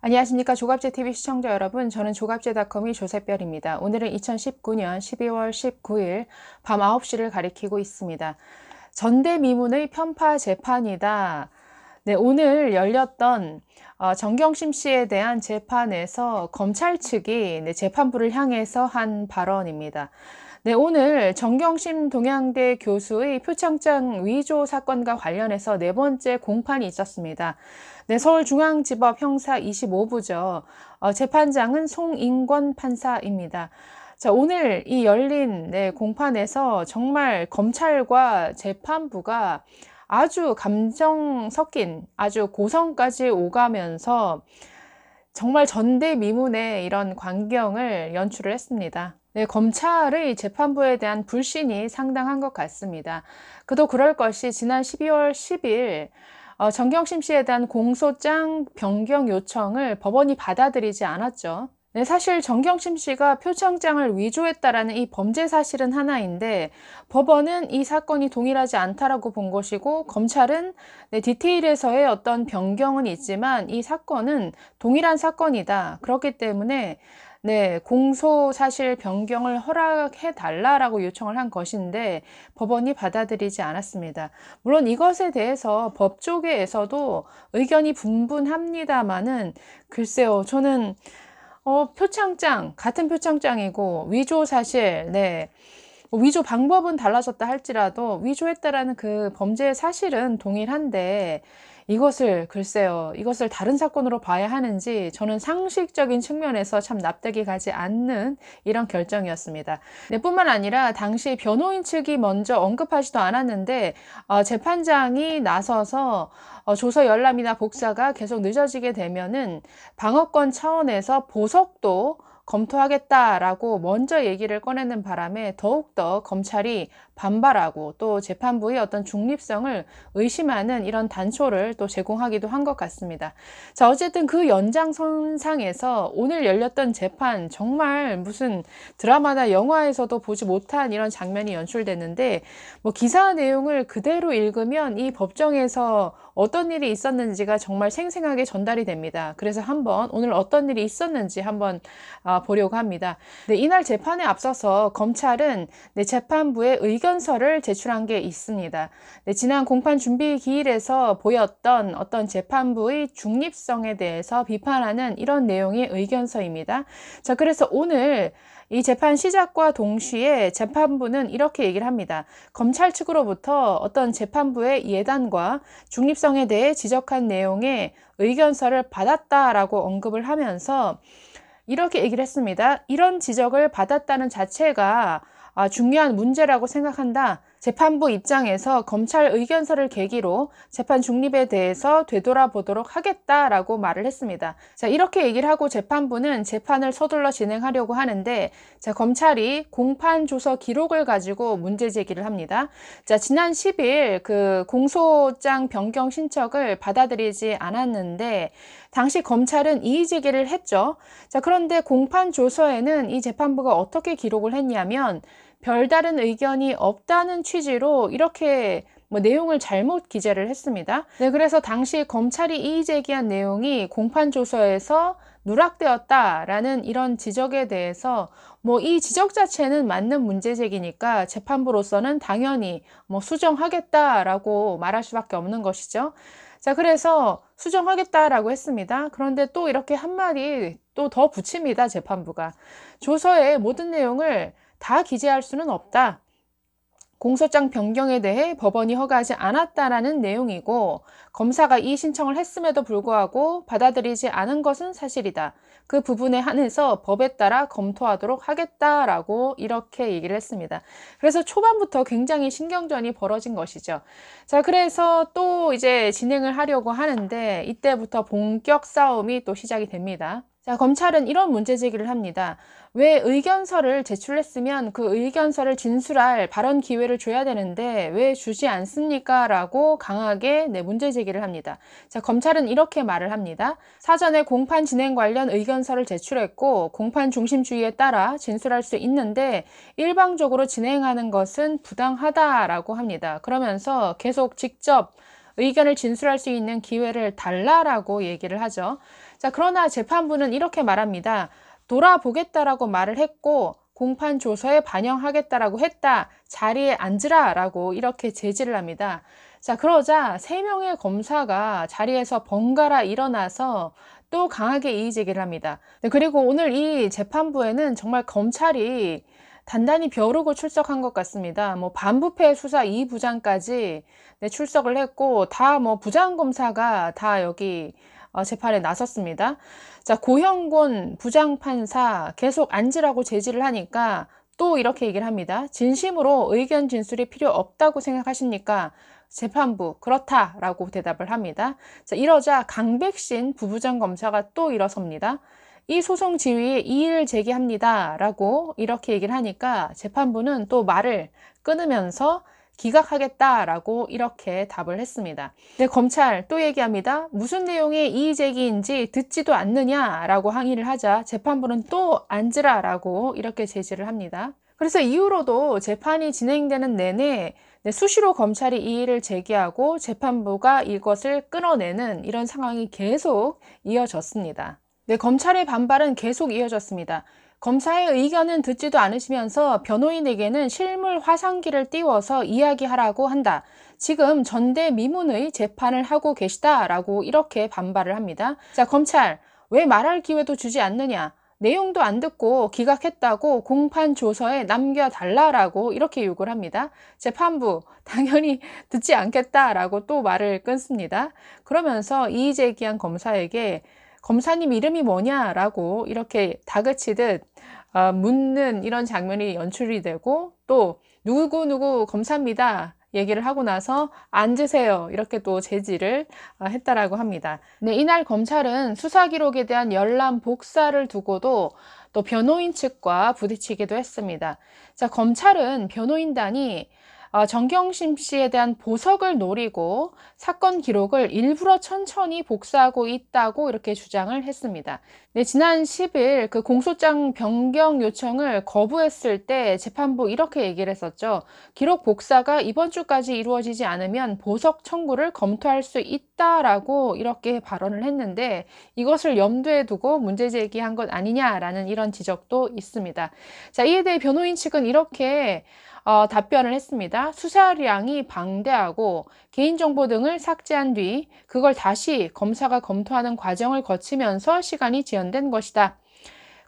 안녕하십니까 조갑제TV 시청자 여러분 저는 조갑제닷컴의 조셉별입니다. 오늘은 2019년 12월 19일 밤 9시를 가리키고 있습니다. 전대미문의 편파 재판이다. 네, 오늘 열렸던 어, 정경심 씨에 대한 재판에서 검찰 측이 네, 재판부를 향해서 한 발언입니다. 네, 오늘 정경심 동양대 교수의 표창장 위조 사건과 관련해서 네 번째 공판이 있었습니다. 네, 서울중앙지법 형사 25부죠. 어, 재판장은 송인권 판사입니다. 자, 오늘 이 열린 네, 공판에서 정말 검찰과 재판부가 아주 감정 섞인 아주 고성까지 오가면서 정말 전대미문의 이런 광경을 연출을 했습니다. 네, 검찰의 재판부에 대한 불신이 상당한 것 같습니다. 그도 그럴 것이 지난 12월 10일 어, 정경심 씨에 대한 공소장 변경 요청을 법원이 받아들이지 않았죠. 네, 사실 정경심 씨가 표창장을 위조했다라는 이 범죄 사실은 하나인데 법원은 이 사건이 동일하지 않다라고 본 것이고 검찰은 네, 디테일에서의 어떤 변경은 있지만 이 사건은 동일한 사건이다. 그렇기 때문에 네, 공소 사실 변경을 허락해 달라라고 요청을 한 것인데 법원이 받아들이지 않았습니다. 물론 이것에 대해서 법조계에서도 의견이 분분합니다만은 글쎄요, 저는 어, 표창장 같은 표창장이고 위조 사실, 네. 뭐 위조 방법은 달라졌다 할지라도 위조했다라는 그 범죄의 사실은 동일한데 이것을 글쎄요, 이것을 다른 사건으로 봐야 하는지 저는 상식적인 측면에서 참 납득이 가지 않는 이런 결정이었습니다. 네, 뿐만 아니라 당시 변호인 측이 먼저 언급하지도 않았는데 어, 재판장이 나서서 어, 조서 열람이나 복사가 계속 늦어지게 되면은 방어권 차원에서 보석도 검토하겠다라고 먼저 얘기를 꺼내는 바람에 더욱더 검찰이 반발하고 또 재판부의 어떤 중립성을 의심하는 이런 단초를 또 제공하기도 한 것 같습니다. 자, 어쨌든 그 연장선상에서 오늘 열렸던 재판 정말 무슨 드라마나 영화에서도 보지 못한 이런 장면이 연출됐는데 뭐 기사 내용을 그대로 읽으면 이 법정에서 어떤 일이 있었는지가 정말 생생하게 전달이 됩니다. 그래서 한번 오늘 어떤 일이 있었는지 한번 아, 보려고 합니다. 네, 이날 재판에 앞서서 검찰은 네, 재판부의 의견 서를 제출한 게 있습니다. 네, 지난 공판 준비 기일에서 보였던 어떤 재판부의 중립성에 대해서 비판하는 이런 내용의 의견서입니다. 자, 그래서 오늘 이 재판 시작과 동시에 재판부는 이렇게 얘기를 합니다. 검찰 측으로부터 어떤 재판부의 예단과 중립성에 대해 지적한 내용의 의견서를 받았다라고 언급을 하면서 이렇게 얘기를 했습니다. 이런 지적을 받았다는 자체가 아, 중요한 문제라고 생각한다. 재판부 입장에서 검찰 의견서를 계기로 재판 중립에 대해서 되돌아보도록 하겠다라고 말을 했습니다. 자, 이렇게 얘기를 하고 재판부는 재판을 서둘러 진행하려고 하는데 자, 검찰이 공판 조서 기록을 가지고 문제 제기를 합니다. 자, 지난 10일 그 공소장 변경 신청을 받아들이지 않았는데 당시 검찰은 이의 제기를 했죠. 자, 그런데 공판 조서에는 이 재판부가 어떻게 기록을 했냐면 별다른 의견이 없다는 취지로 이렇게 뭐 내용을 잘못 기재를 했습니다. 네, 그래서 당시 검찰이 이의 제기한 내용이 공판 조서에서 누락되었다라는 이런 지적에 대해서 뭐 이 지적 자체는 맞는 문제 제기니까 재판부로서는 당연히 뭐 수정하겠다라고 말할 수밖에 없는 것이죠. 자, 그래서 수정하겠다라고 했습니다. 그런데 또 이렇게 한마디 또 더 붙입니다. 재판부가. 조서의 모든 내용을 다 기재할 수는 없다. 공소장 변경에 대해 법원이 허가하지 않았다라는 내용이고 검사가 이 신청을 했음에도 불구하고 받아들이지 않은 것은 사실이다. 그 부분에 한해서 법에 따라 검토하도록 하겠다라고 이렇게 얘기를 했습니다. 그래서 초반부터 굉장히 신경전이 벌어진 것이죠. 자, 그래서 또 이제 진행을 하려고 하는데 이때부터 본격 싸움이 또 시작이 됩니다. 자, 검찰은 이런 문제 제기를 합니다. 왜 의견서를 제출했으면 그 의견서를 진술할 발언 기회를 줘야 되는데 왜 주지 않습니까? 라고 강하게 네, 문제 제기를 합니다. 자, 검찰은 이렇게 말을 합니다. 사전에 공판 진행 관련 의견서를 제출했고 공판 중심주의에 따라 진술할 수 있는데 일방적으로 진행하는 것은 부당하다라고 합니다. 그러면서 계속 직접 의견을 진술할 수 있는 기회를 달라라고 얘기를 하죠. 자, 그러나 재판부는 이렇게 말합니다. 돌아보겠다라고 말을 했고 공판 조서에 반영하겠다라고 했다. 자리에 앉으라라고 이렇게 제지를 합니다. 자, 그러자 세 명의 검사가 자리에서 번갈아 일어나서 또 강하게 이의 제기를 합니다. 네, 그리고 오늘 이 재판부에는 정말 검찰이 단단히 벼르고 출석한 것 같습니다. 뭐 반부패 수사 2부장까지 네, 출석을 했고 다 뭐 부장검사가 다 여기 어, 재판에 나섰습니다. 자, 고형곤 부장판사 계속 앉으라고 제지를 하니까 또 이렇게 얘기를 합니다. 진심으로 의견 진술이 필요 없다고 생각하십니까? 재판부 그렇다라고 대답을 합니다. 자, 이러자 강백신 부부장 검사가 또 일어섭니다. 이 소송 지휘에 이의를 제기합니다. 라고 이렇게 얘기를 하니까 재판부는 또 말을 끊으면서 기각하겠다라고 이렇게 답을 했습니다. 네, 검찰 또 얘기합니다. 무슨 내용의 이의 제기인지 듣지도 않느냐라고 항의를 하자 재판부는 또 앉으라라고 이렇게 제시를 합니다. 그래서 이후로도 재판이 진행되는 내내 네, 수시로 검찰이 이의를 제기하고 재판부가 이것을 끊어내는 이런 상황이 계속 이어졌습니다. 네, 검찰의 반발은 계속 이어졌습니다. 검사의 의견은 듣지도 않으시면서 변호인에게는 실물 화상기를 띄워서 이야기하라고 한다. 지금 전대 미문의 재판을 하고 계시다라고 이렇게 반발을 합니다. 자, 검찰, 왜 말할 기회도 주지 않느냐? 내용도 안 듣고 기각했다고 공판 조서에 남겨달라라고 이렇게 요구를 합니다. 재판부 당연히 듣지 않겠다라고 또 말을 끊습니다. 그러면서 이의 제기한 검사에게 검사님 이름이 뭐냐라고 이렇게 다그치듯 어, 묻는 이런 장면이 연출이 되고 또 누구누구 검사입니다. 얘기를 하고 나서 앉으세요. 이렇게 또 제지를 어, 했다라고 합니다. 네, 이날 검찰은 수사 기록에 대한 열람 복사를 두고도 또 변호인 측과 부딪히기도 했습니다. 자, 검찰은 변호인단이 어, 정경심 씨에 대한 보석을 노리고 사건 기록을 일부러 천천히 복사하고 있다고 이렇게 주장을 했습니다. 네, 지난 10일 그 공소장 변경 요청을 거부했을 때 재판부 이렇게 얘기를 했었죠. 기록 복사가 이번 주까지 이루어지지 않으면 보석 청구를 검토할 수 있다라고 이렇게 발언을 했는데 이것을 염두에 두고 문제 제기한 것 아니냐라는 이런 지적도 있습니다. 자, 이에 대해 변호인 측은 이렇게 어, 답변을 했습니다. 수사량이 방대하고 개인정보 등을 삭제한 뒤 그걸 다시 검사가 검토하는 과정을 거치면서 시간이 지연된 것이다.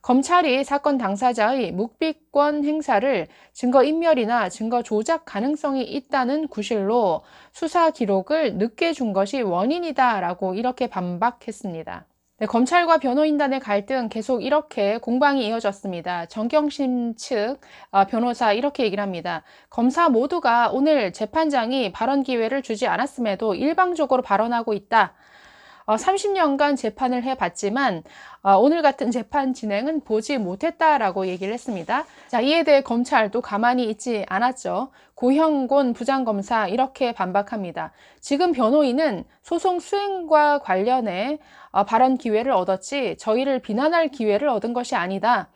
검찰이 사건 당사자의 묵비권 행사를 증거 인멸이나 증거 조작 가능성이 있다는 구실로 수사 기록을 늦게 준 것이 원인이다라고 이렇게 반박했습니다. 네, 검찰과 변호인단의 갈등 계속 이렇게 공방이 이어졌습니다. 정경심 측 어, 변호사 이렇게 얘기를 합니다. 검사 모두가 오늘 재판장이 발언 기회를 주지 않았음에도 일방적으로 발언하고 있다. 어, 30년간 재판을 해봤지만 어, 오늘 같은 재판 진행은 보지 못했다라고 얘기를 했습니다. 자, 이에 대해 검찰도 가만히 있지 않았죠. 고형곤 부장검사 이렇게 반박합니다. 지금 변호인은 소송 수행과 관련해 어, 발언 기회를 얻었지 저희를 비난할 기회를 얻은 것이 아니다.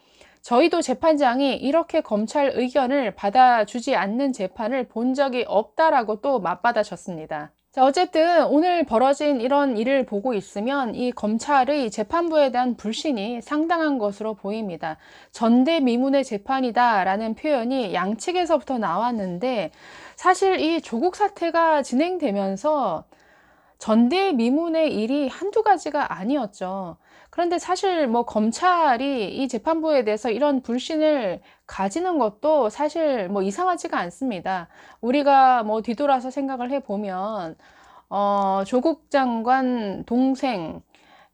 저희도 재판장이 이렇게 검찰 의견을 받아주지 않는 재판을 본 적이 없다라고 또 맞받아쳤습니다. 자, 어쨌든 오늘 벌어진 이런 일을 보고 있으면 이 검찰의 재판부에 대한 불신이 상당한 것으로 보입니다. 전대미문의 재판이다라는 표현이 양측에서부터 나왔는데 사실 이 조국 사태가 진행되면서 전대미문의 일이 한두 가지가 아니었죠. 그런데 사실 뭐 검찰이 이 재판부에 대해서 이런 불신을 가지는 것도 사실 뭐 이상하지가 않습니다. 우리가 뭐 뒤돌아서 생각을 해보면, 어, 조국 장관 동생,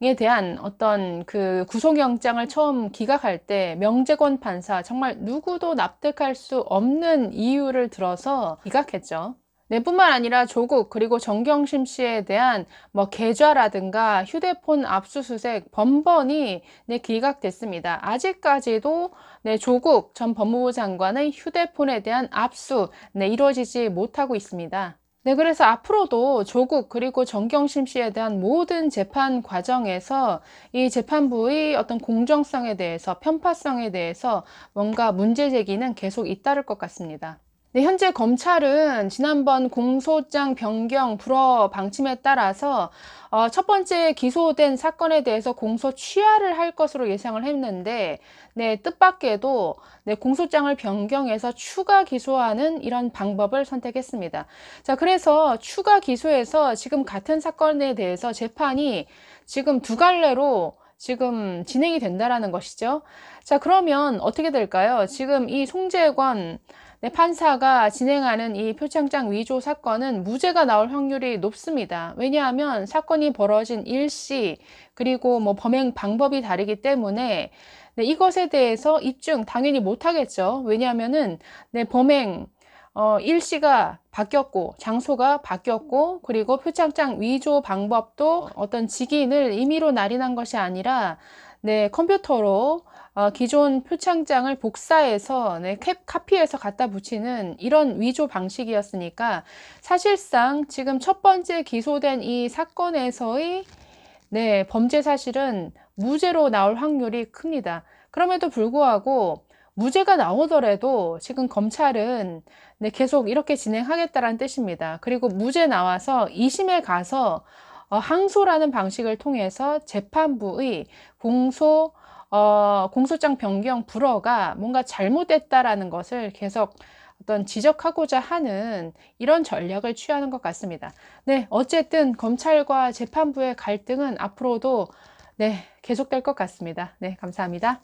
에 대한 어떤 그 구속영장을 처음 기각할 때 명재권 판사 정말 누구도 납득할 수 없는 이유를 들어서 기각했죠. 네, 뿐만 아니라 조국 그리고 정경심 씨에 대한 뭐 계좌라든가 휴대폰 압수수색 번번이 네, 기각됐습니다. 아직까지도 네, 조국 전 법무부 장관의 휴대폰에 대한 압수 네, 이루어지지 못하고 있습니다. 네, 그래서 앞으로도 조국 그리고 정경심 씨에 대한 모든 재판 과정에서 이 재판부의 어떤 공정성에 대해서 편파성에 대해서 뭔가 문제 제기는 계속 잇따를 것 같습니다. 네, 현재 검찰은 지난번 공소장 변경 불허 방침에 따라서 어, 첫 번째 기소된 사건에 대해서 공소 취하를 할 것으로 예상을 했는데 네, 뜻밖에도 네, 공소장을 변경해서 추가 기소하는 이런 방법을 선택했습니다. 자, 그래서 추가 기소해서 지금 같은 사건에 대해서 재판이 지금 두 갈래로 지금 진행이 된다라는 것이죠. 자, 그러면 어떻게 될까요? 지금 이 송재관 네, 판사가 진행하는 이 표창장 위조 사건은 무죄가 나올 확률이 높습니다. 왜냐하면 사건이 벌어진 일시 그리고 뭐 범행 방법이 다르기 때문에 네, 이것에 대해서 입증 당연히 못하겠죠. 왜냐하면은 네, 범행 어, 일시가 바뀌었고 장소가 바뀌었고 그리고 표창장 위조 방법도 어떤 직인을 임의로 날인한 것이 아니라 네, 컴퓨터로 어, 기존 표창장을 복사해서 네, 캡, 카피해서 갖다 붙이는 이런 위조 방식이었으니까 사실상 지금 첫 번째 기소된 이 사건에서의 네, 범죄 사실은 무죄로 나올 확률이 큽니다. 그럼에도 불구하고 무죄가 나오더라도 지금 검찰은 네, 계속 이렇게 진행하겠다라는 뜻입니다. 그리고 무죄 나와서 2심에 가서 어, 항소라는 방식을 통해서 재판부의 공소 어, 공소장 변경 불허가 뭔가 잘못됐다라는 것을 계속 어떤 지적하고자 하는 이런 전략을 취하는 것 같습니다. 네, 어쨌든 검찰과 재판부의 갈등은 앞으로도 네, 계속될 것 같습니다. 네, 감사합니다.